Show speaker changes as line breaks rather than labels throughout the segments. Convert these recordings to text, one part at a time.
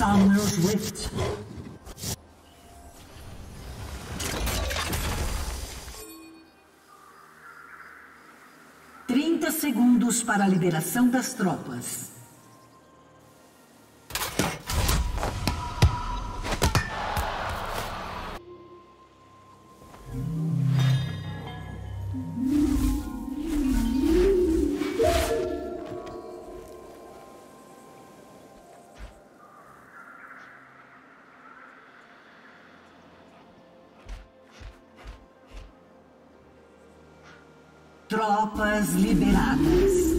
Summer's Rift. Trinta segundos para a liberação das tropas. Tropas liberadas.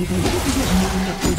よく言わんないんだけど。